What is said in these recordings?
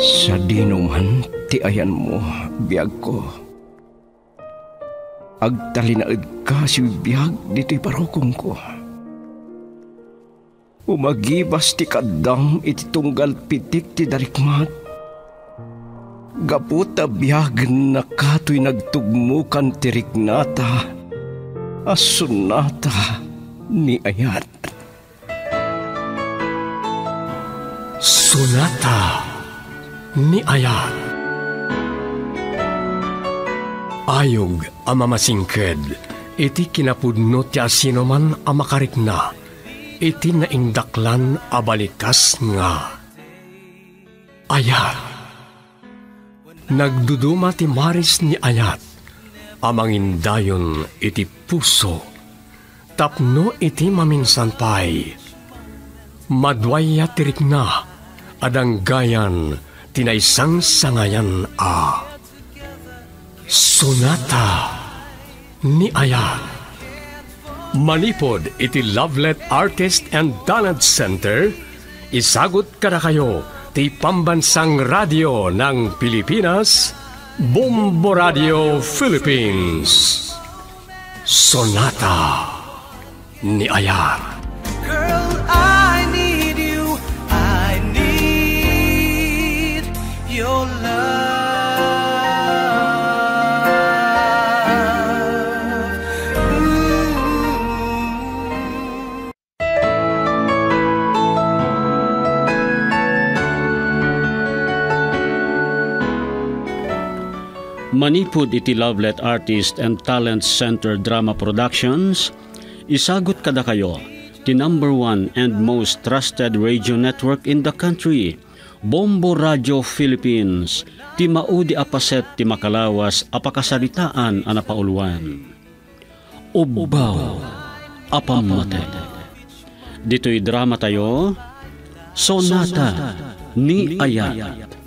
Sa dinuman, ti ayan mo, biyag ko. Agtalinaad ka si biyag dito'y parokong ko. Umagibas ti kadam iti tunggal pitik ti darikmat. Gaputa biyag na kato'y nagtugmukan ti riknata. Asunata ni ayat. Sunata ni Ayat. Ayog ang mamasingked, iti kinapudno ti asino man ang makarikna, iti naindaklan abalikas nga. Ayat. Nagduduma ti Maris ni Ayat, amangin dayon iti puso, tapno iti maminsan pay. Madwaya tirikna, adang gayan, tinaysang sangayan a. Sonata ni Aya. Manipod iti Lovelet Artist and Talent Center, isagot kada kayo ti pambansang radio ng Pilipinas, Bombo Radio Philippines. Sonata ni Ayar. Manipud iti Lovelet Artist and Talent Center Drama Productions, isagot kada kayo, the number one and most trusted radio network in the country, Bombo Radio Philippines, ti maudi apaset ti makalawas apakasaritaan a napauluan. Ubaw, apamate. Dito'y drama tayo, Sonata ni Ayat.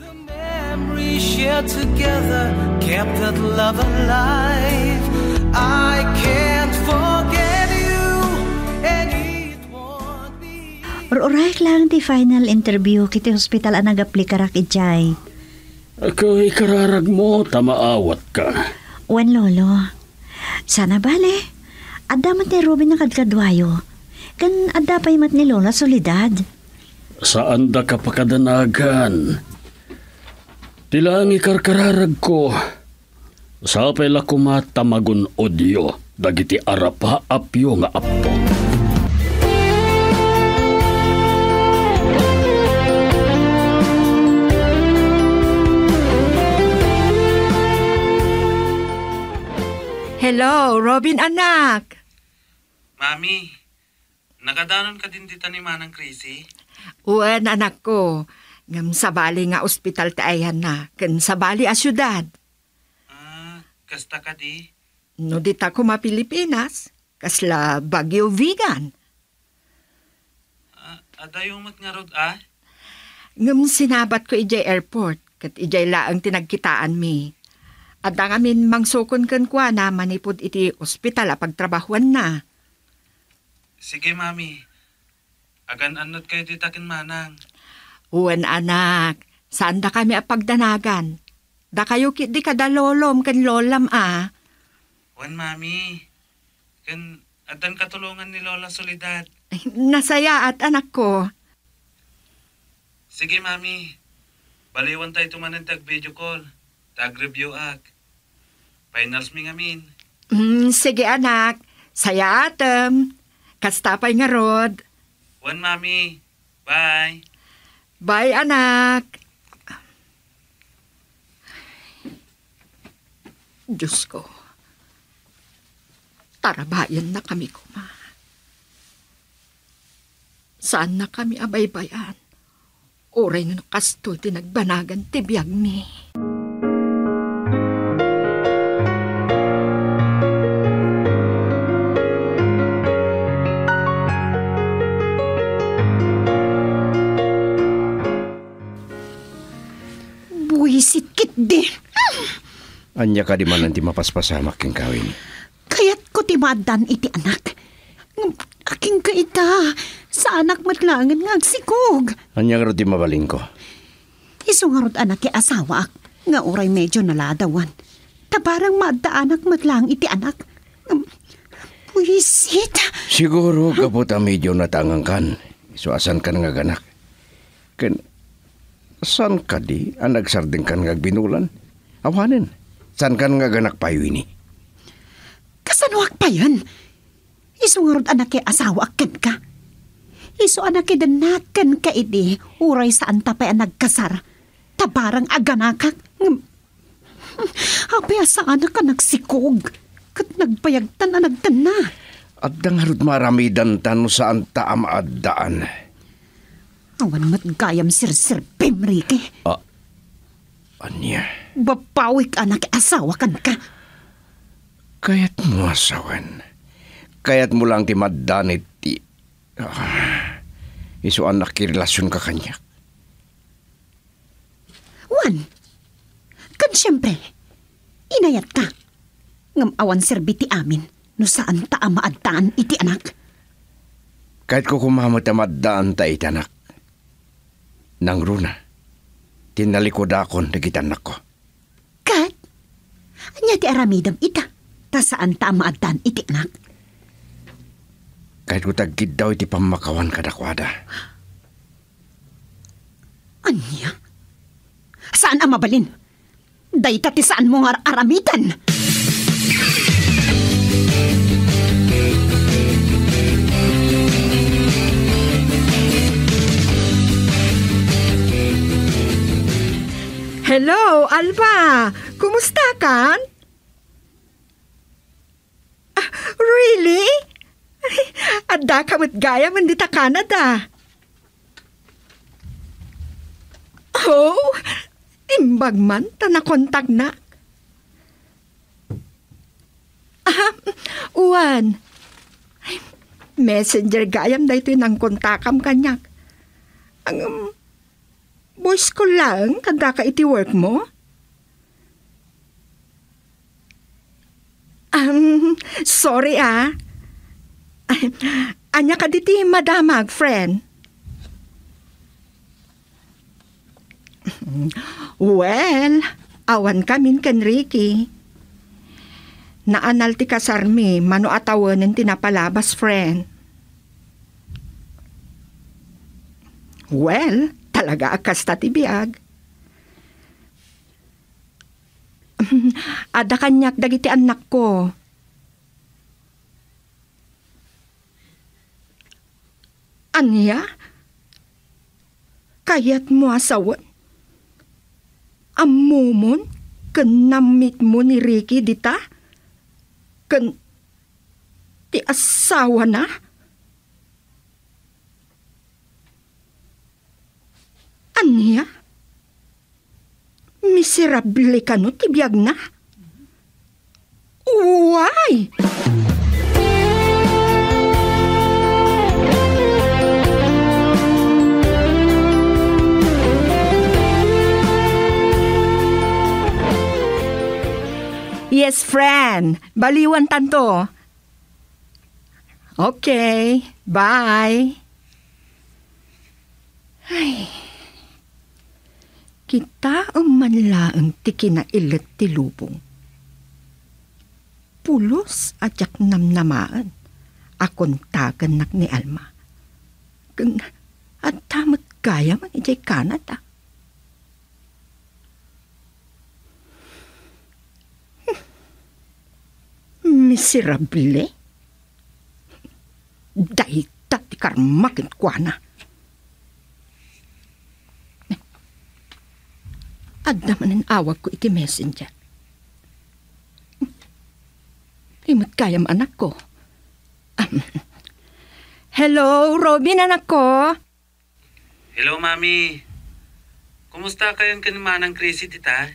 Memories shared together kept that love alive. I can't forget you, and it won't be. Or lang ti final interview kiti hospital ang nag-aplikarak ijay. Ako ikararag mo, tamaawat ka. Wen lolo, sana bale. Adamat ni Robin ng kadkadwayo. Kan adapay mat ni Lola Solidad. Saan da ka pakadanagan? Tilang ikarkararag ko. Sa pela kumatamagon odyo, dagiti arapa apyo nga apo. Hello, Robin anak. Mami, nakadanon ka din dito ni Manang Chrissy? Uwan anak ko. Ngam sabali nga ospital taayan na. Kan sabali a syudad. Ah, kasta ka di? No dita ko ma Pilipinas. Kasla Baguio vegan. Ah, adayong mat nga rod ah? Ngam sinabat ko ijay airport. Kat ijay laang tinagkitaan mi. At ang amin mangsukon kan kwa na manipod iti ospital a pagtrabahuan na. Sige, Mami. Agan anot kayo di takin Manang. Uwan anak, saan da kami a pagdanagan? Da kayo di kada lolom kan lolam ah. Wan, Mami. Kan adan katulungan ni Lola Solidad. Ay, Nasaya at anak ko. Sige, Mami. Baliwan tayo tumanan tag video call. Tag review ak. Finals mi ngamin. Mm, sige anak, saya atem. Kastapay nga rod. Wan, Mami. Bye. Bye anak. Diyos ko. Tarabayan na kami kuma. Saan na kami abaybayan? Oray na nakasto tinagbanagan tibiyag mi. Buwisit di. Anya ka di man ang ti mapaspasamak keng kawin. Kaya't ko timadan iti anak. Ng- Aking kaita. Sa anak matlangan nga agsikog. Anya ka ti mabaling ko. Isungarod anak ki asawa ak, nga oray medyo naladawan. Tabarang maadaanak matlang iti anak. Puisit. Siguro kapot ang medyo natangang kan. So asan ka nga ganak? Ken, san ka di ang nagsarding kan nga binulan? Awanin, san kan nga ganak payo ini? Kasanuak pa yan? Isungarod anak ki asawa akin ka. Iso anak ki danakan ka idi, uray saan tapay ang nagkasar. Tabarang aganakak. Apay saan ka nagsikog. Kat nagpayagtan na nagtan na. At dangarod maramidan tano saan ta amaadaan. Awan mat gayam sir-sir pimrike. Anya, Bapawik anak asawa kan ka. kayat mo asawan. Kayat mo lang ti madanit ti... Ah, iso anak ki relasyon ka kanya. Wan. Kan siyempre, inayat ka. Ngam awan serbiti amin, no saan ta maadtaan iti anak. Kahit ko kumamot ang maddaan ta itanak. Nang runa, tinalikod akon nagitanak ko. Kat, anya ti aramidam ita. Ta saan ta maadtaan iti anak. Kahit ko tagkid daw iti pamakawan kadakwada. Anya? Saan ang mabalin? Dayta ti saan mo nga aramitan? Hello, Alba! Kumusta kan? Ah, really? Adda ka mat gaya man dita Canada. Oh, imbag man ta na kontak na. Ah, uwan. Messenger gayam da ito nang kontakam kanyak. Ang um, voice ko lang kada ka iti work mo. Um, sorry ah. Anya ka diti madamag, friend. Well, awan kamin kan Ricky. Naanal ti kasarmi, mano atawanin tinapalabas, friend. Well, talaga akas ta ti biag. Ada kanyak dagiti anak ko. Anya? Kayat mo asawan? Amumon? Kanamit mo ni Ricky dita? Kan... Ti asawa na? Anya? Miserable ka no, tibiyag na? Why? Yes, friend. Baliwan tanto. Okay. Bye. Ay. Kita ang manlaang tiki na ilit ti lubong. Pulos at yak namnamaan. Akon tagan ni Alma. Kung at tamot kaya man ijay Canada. Miserable. Daita ti karmakin kwa na. Adda man ang awag ko iti messenger. Imot kayam anak ko. Um, Hello, Robin anak ko. Hello, Mami. Kumusta kayo kan manang crazy, tita?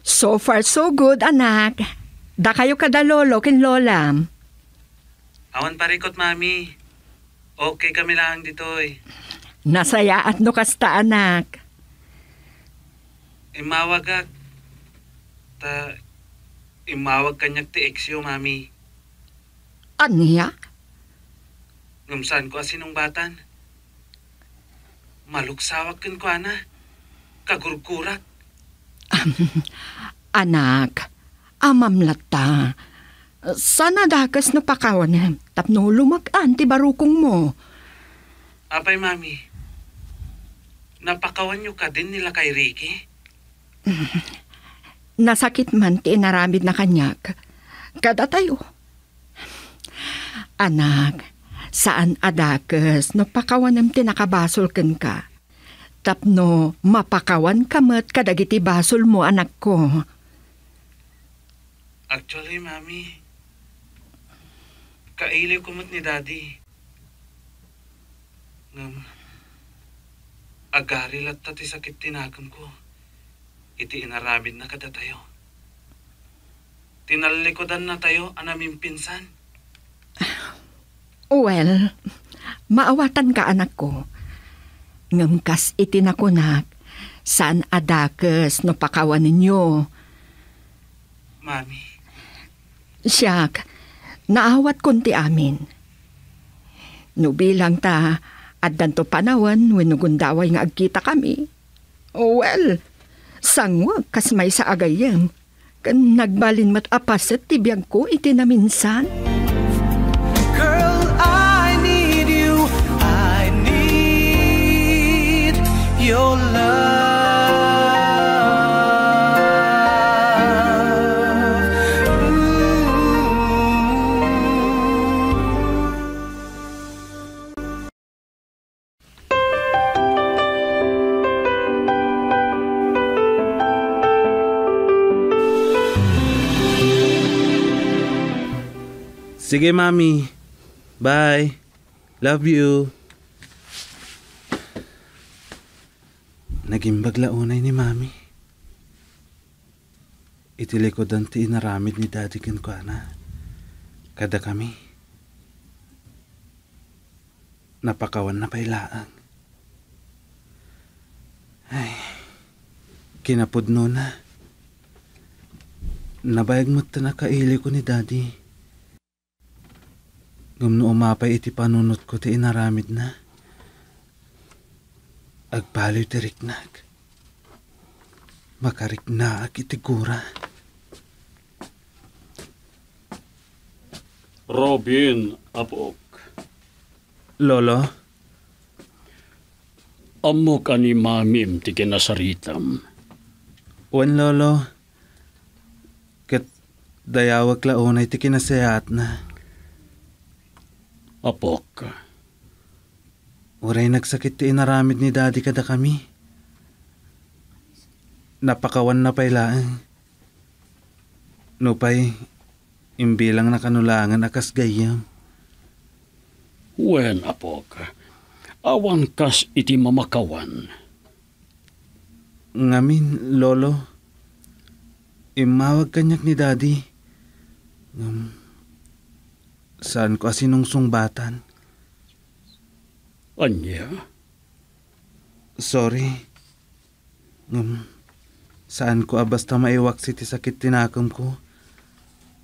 So far so good anak. Da kayo kada lolo kin lola. Awan parikot, Mami. Okay kami lang dito eh. Nasaya at no kasta anak. Imawag ka. Ta... Imawag kanyak ti eksyo, Mami. Anya? Ngumsan ko asinong batan. Maluksawag kan ko, ana. kagurkurak. Anak, amamlat ta. Sana dakas no pakawan tapno lumagaan ti barukong mo. Apay, mami. Napakawan nyo ka din nila kay Ricky? Nasakit man ti inaramid na kanyak. Kada tayo. Anak, saan adakas no pakawanem ti nakabasol ken ka. Tapno mapakawan kamat kadagiti basol mo anak ko. Actually, mami. Kailiw kumot ni daddy. Ngam. Agari lat ti sakit tinakam ko. Iti inaramid na kada tayo. Tinalikodan na tayo anaming pinsan. Well, maawatan ka anak ko. Ngamkas itinakunak, saan adakas no pakawan ninyo. Mami, Siyak, naawat kunti amin. No bilang ta, at danto panawan, winugundaway nga agkita kami. Oh, well, sangwag kas may sa agayam. Kan nagbalin mat apaset tibiyag ko iti na minsan. Girl, I need you. I need your love. Sige, Mami. Bye. Love you. Naging baglaunay ni Mami. Itilikodan ti inaramid ni Daddy ken ko ana. Kada kami. Napakawan na pailaang. Ay, kinapudno na. Nabayag mo na kaili ko ni Daddy. Gumno umapay iti panunot ko ti inaramid na. Agpaliw ti riknag. Makarik na ag iti gura. Robin Apok. Lolo, Amo ka ni mamim ti kinasaritam. wan lolo. Kat dayawag launay ti kinasayat na. Apok. Uray nagsakit ti inaramid ni daddy kada kami. Napakawan na pailaan. Nupay, imbilang nakanulangan akas gayam. Wen apok. Awan kas iti mamakawan. Ngamin, lolo. Imawag kanyak ni daddy. Ngam, saan ko asinong sungbatan? Anya? Sorry. Ngam, saan ko abasta maiwak si ti sakit tinakam ko?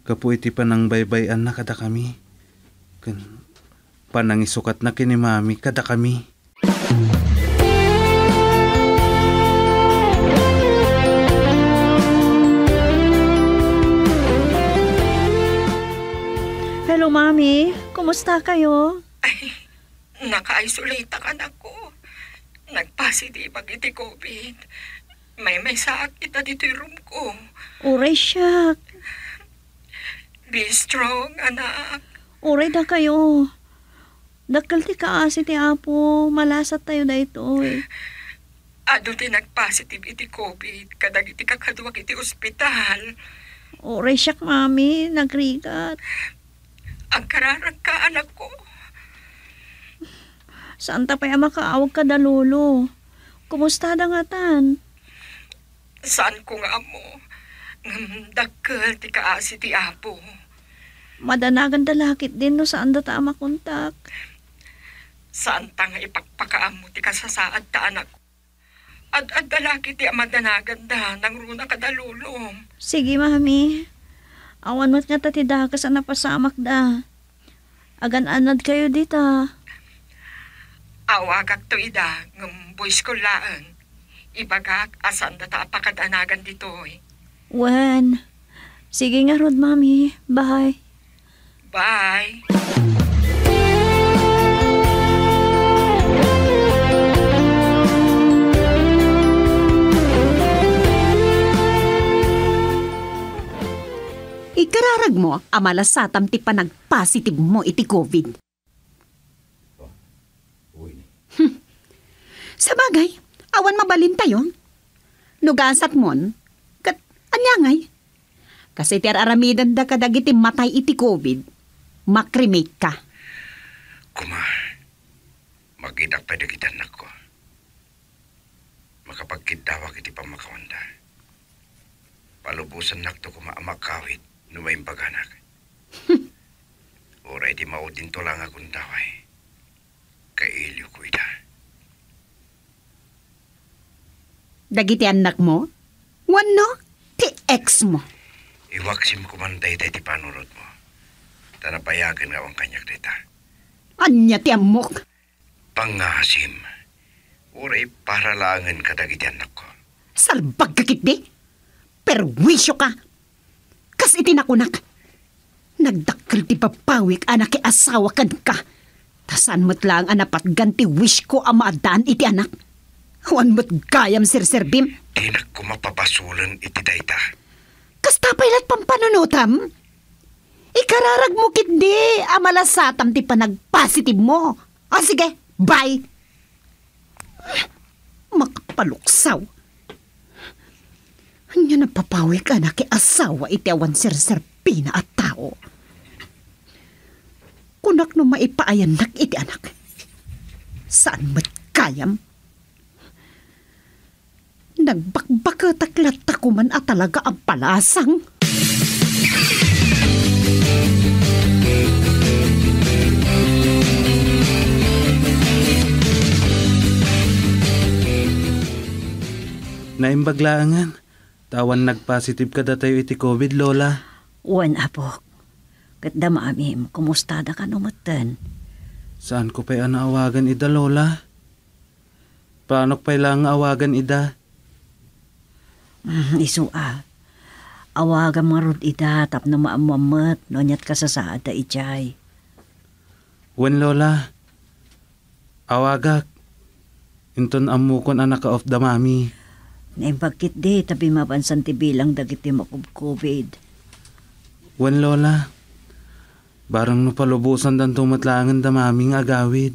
Kapu iti panang baybayan na kada kami. Kan, panang isukat na kini mami kada kami. Hello, Mami. Kumusta kayo? Naka-isolate ka na ko. Nagpositive pag iti COVID. May may sakit na dito yung room ko. Uray siya. Be strong, anak. Uray da kayo. Dakal ti kaasi ti apo. Malasat tayo da ito eh. Ado ti nag-positive iti COVID. Kadag iti kakaduwag iti ospital. Uray siya, Mami. Nagrigat. Ang kararag ka, anak ko. Saan ta pa makaawag ka da, lolo? Kumusta da nga tan? Saan ko nga mo? Ngam dakkel ti kaasi ti apo. Madanagan da lakit din no saan da ta makontak. Saan ta nga ipagpakaam mo ti kasasaad ta anak ko? Ad ad dalaki ti amadanagan da nang runa kadalulom. Sige, Mami. Awan mo't nga tati dakas ang napasamak da. Agan-anad kayo dita. Awagak to ida ng boys ko laan. Ibagak, asan na tapakadanagan dito eh. Wen, sige nga rod, mami. Bye. Bye. Ikararag mo, amalasatam ti panagpositive mo iti COVID. Hmm. Sa bagay, awan mabalin tayo. Nugasat mon, kat anyangay. Kasi ti aramidan da kadag iti matay iti COVID, makremate ka. Kuma, magidak pa kita anak ko. Makapagkidawag iti pamakawanda. Palubusan nak to kuma no may paganak. Oray di maudin to lang akong daway. Kailyo ko ida. Dagiti anak mo, wano, ti ex mo. Iwaksim ko man day ti panurot mo. Tanapayagan nga ang kanyak dita. Anya ti amok. Pangasim. Oray para langan kadagiti anak ko. Salbag kakit di. Perwisyo ka. Kas itinakunak. Nagdakkel ti papawik anak ki asawa kad ka. Tasan mo't lang anapat ganti wish ko ang maadaan iti anak. Huwan mo't gayam sirserbim. Di na ko mapapasulan iti dayta. Kas tapay lat pampanunutam. Ikararag mo kit di. Amalasatam ti panagpositive mo. O sige, bye. Makapaluksaw. Anya napapawi ka na kay asawa iti awan sir-serpina at tao. Kunak no maipaayan nak iti anak. Saan mat kayam? Nagbakbakataklat ako man at talaga ang palasang. Naimbaglaangan. Tawan nagpositive ka datayo iti COVID, Lola. Wen, apo. Kat damami, kumusta da ka numatan? Saan ko pa'y anaawagan ida, Lola? Paano pa'y lang awagan ida? Mm, isu ah. Awagan marod ida tap na maamuamat no nyat ka sa saada ijay. Wen, Lola. Awagak. Inton amukon anak of the mami. Naimbagkit di tabi mapansan ti bilang dagiti makub-COVID. Wen, Lola. Barang no palubusan dan tumatlangan da maming agawid.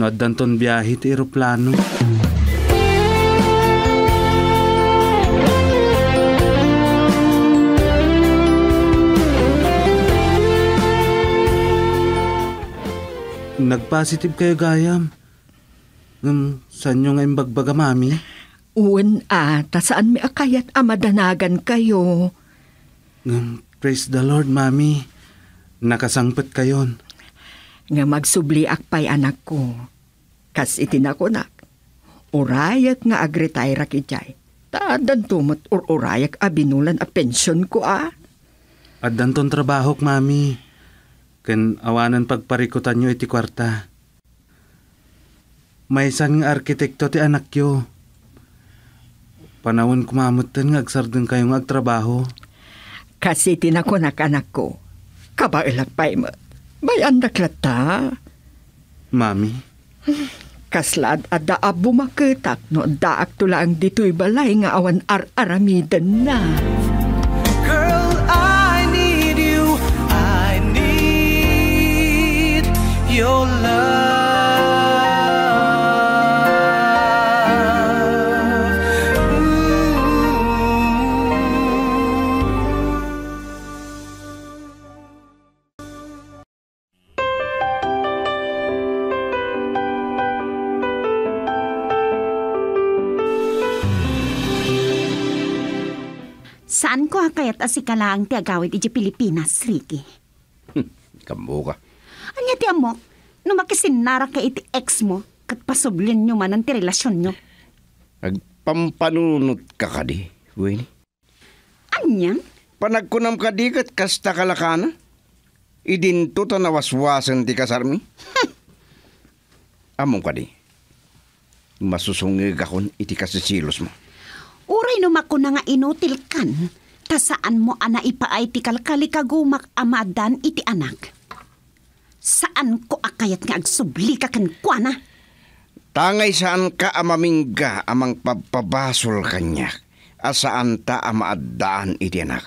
No danton biyahe ti eroplano. Nagpositive kayo gayam. Ngam, saan nyo nga imbagbaga mami? Uwan ah, ta saan mi akayat amadanagan kayo. Ngam, praise the Lord, mami. Nakasangpet kayon. Nga magsubli akpay anak ko. Kas itinakunak. Urayak nga agretay rakijay. Taadan tumot or urayak abinulan a pensyon ko ah. At danton trabaho, mami. Ken awanan pagparikutan nyo iti kwarta. May isang nga arkitekto ti anak yo. Panawon kumamutan nga agsardeng kayong agtrabaho. Kasi tinakunak anak ko. Kabailak pa'y mo. Bayan daklat ta. Mami, Kaslad ada abo maketak no daak tulang dito'y balay nga awan ar-aramidan na. Girl, I need you. I need your love. Asikalang ti agawid iti Pilipinas, Ricky? Kambo ka. Anya ti amok, no makisinara ka iti ex mo, kat pasublin nyo man ang ti relasyon nyo. Nagpampanunot ka kadi, Winnie. Anya? Panagkunam ka di kat kasta kalakana. Idinto ta nawaswasan ti kasarmi. Among ka di. Masusungig akon iti kasisilos mo. Uray no mako na nga inutil kan, ta saan mo ana ipaay ti kalkali kagumak amadan iti anak. Saan ko akayat nga agsubli ka kan kuana? Tangay saan ka amamingga amang pagpabasol kanya. Asaan ta amaaddaan iti anak.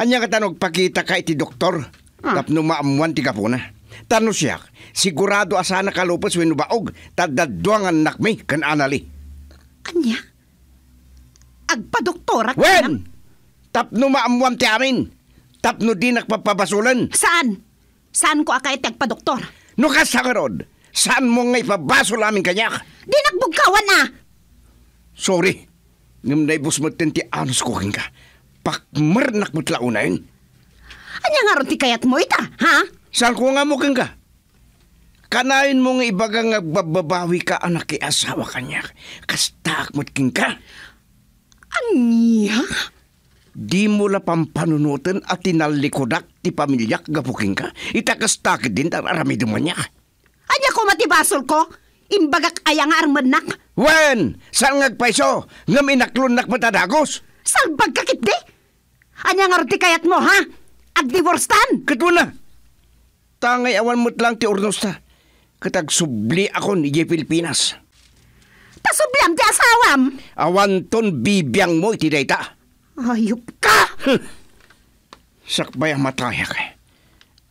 Anya ka tanog pakita ka iti doktor. Ah. Tapno maamuan ti kapuna. Tano siya, sigurado asana kalupos wenno baog. Tadadwa nga anak mi kan anali. Anya? Agpadoktora ka na? Wen! Tapno maamuan ti amin. Tapno di nakpapabasulan. Saan? Saan ko akayat agpadoktor? No kasangarod, saan mo nga ipabasol amin kanya? Di nagbugkawan na! Sorry. Ngam na ibus mo ti anos ko ka. Pakmarnak mo tlaunayin. Anya nga ron ti kayat mo ita, ha? Saan ko nga mo ka? Kanain mo nga ibaga nga bababawi ka anak ki asawa kanya. Kastak mo't king ka. Anya? Di mo la pampanunutan at tinalikodak ti pamilyak gapuking ka. Itakastakit din tar aramido mo niya. Anya ko matibasol ko? Imbagak ayang armanak? Wen! Saan ngagpaiso? Ngam inaklon nak matadagos? Salbag kakit di? Anya nga ti kayat mo, ha? Ag-divorce tan? Katwa na. Tangay awan mo't lang ti urnosta. Katag subli ako ni Pilipinas. Tasublam ti asawam? Awan ton bibiyang mo iti dayta. Ayup ka! Sakbay ang mataya kay.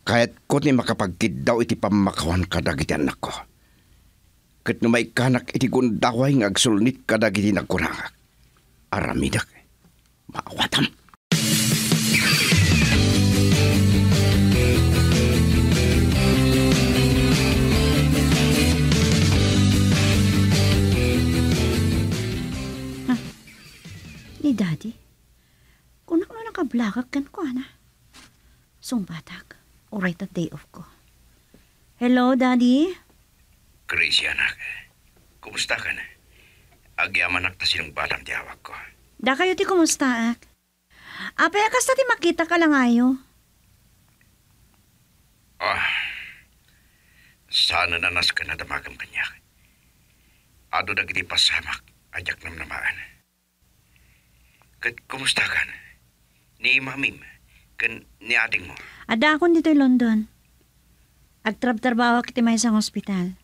Kahit ko ni makapagkid daw iti pamakawan kadag iti anak ko. Kat no may kanak iti gundaway nga agsulnit kadag iti nagkurangak. Aramidak. Maawatam. Ni Daddy? Kung ako na nakablakag kan ko, ana. Sumbatag. Alright na day off ko. Hello, Daddy? Crazy anak. Kumusta ka na? Agyaman ak ta silang balam ti awak ko. Da kayo ti kumusta, ak? Apay, akas ti makita ka lang ayo. Ah, sana nanas ka na damagam kanya. Ado na giti pasamak, ajak nam namaan. Kat kumusta ka na? Ni mamim, kan ni ating mo. Ada akon dito London. Agtrab-trabaho kiti may isang ospital.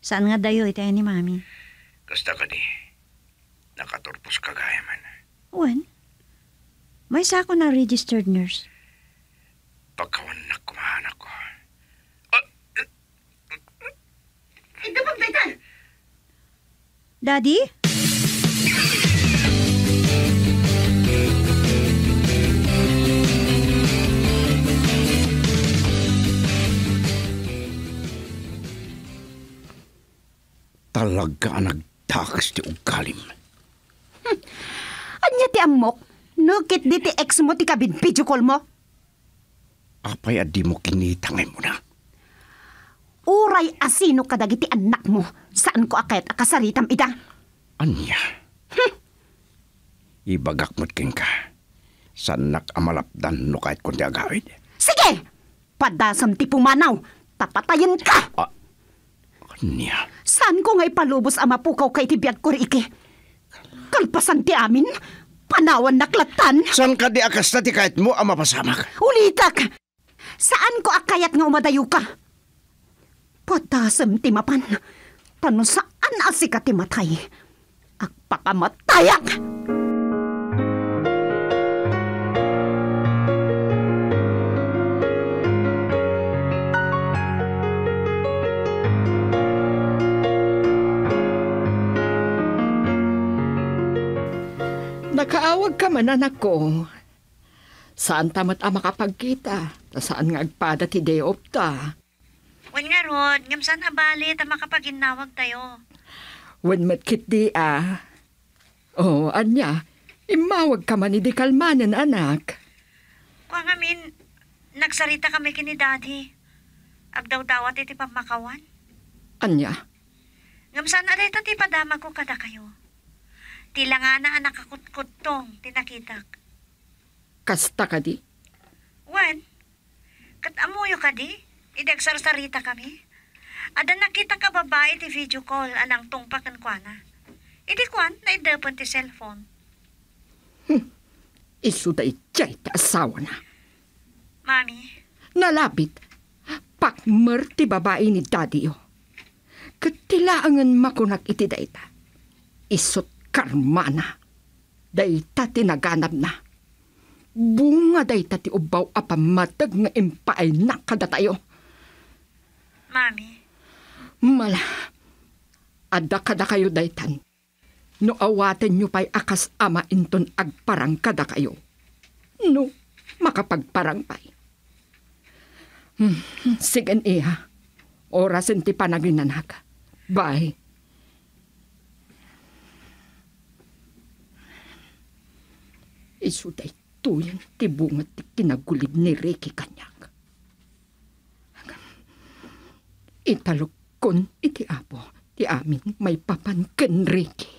Saan nga dayo iti ni mami? Kasta ka di, nakaturpos ka gaya man. Wen? May sa ako na registered nurse. Pagkawan na kumahanak ko. Daddy? Talaga nagtakas ti ugalim. Anya ti amok? Nukit di ti ex mo ti kabin video call mo? Apay adi mo kinitangay mo na. Uray asino kadagiti anak mo. Saan ko akayat akasaritam ida? Anya? Ibagak mo't king ka. Sanak amalapdan no kahit kundi agawid. Sige! Padasam ti pumanaw. Tapatayin ka! Anya? Saan ko nga ipalubos ang mapukaw kay ti biyag ko ike? Kalpasan ti amin? Panawan naklatan? San ka di akas na ti kahit mo ang mapasamak? Ulitak! Saan ko akayat nga umadayo ka? Padasam ti mapan. Tano saan asika ti matay? Agpakamatayak! Nakaawag ka man, anak ko. Saan tamat ang makapagkita? Ta Saan nga agpada ti day of ta? Wen nga Rod, ngam saan abali ta makapaginawag tayo. When matkit di ah. Oh, anya, imawag ka man di kalmanan, anak. Kung amin, nagsarita kami kini Daddy. Agdaw-dawat iti pamakawan. Anya, Ngam saan areta ti padama ko kada kayo. Tila nga na anak akutkudtong tinakitak. kasta ka di. Wen, kat amuyo ka di, idagsarsarita kami. Ada nakita ka babae ti video call anang tungpakan kwa na. Idi kwan na idapon ti cellphone. Isu da ijay ti asawa na. Mami, Nalabit, pakmer ti babae ni daddy yo. Katilaangan makunak iti dayta. Isot karmana. Dayta tinaganap na. Bunga dayta ti ubaw apamatag nga impaay na kada tayo. mami, Mala, ada kada kayo daytan. No awaten nyo pa'y akas ama inton agparang kada kayo. No, makapagparang pa'y. Hmm, sigan iya. Orasin ti panaginanak. Bye. Isuday tuyan ti bunga ti kinagulid ni Ricky kanyak. Italukon iti apo ti amin may papan ken Ricky.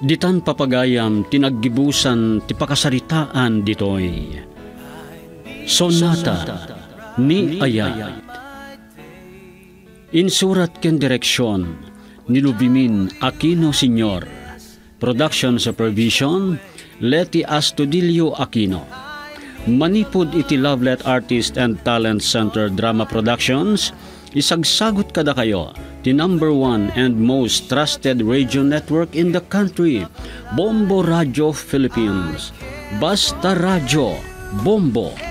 Ditan papagayam tinaggibusan ti pakasaritaan ditoy. Sonata ni Ayat. Insurat ken direksyon ni Lubimin Aquino Senior. Production supervision Leti Astudillo Aquino. Manipod iti Lovelet Artist and Talent Center Drama Productions, isagsagot kada kayo, the number one and most trusted radio network in the country, Bombo Radio Philippines. Basta Radio, Bombo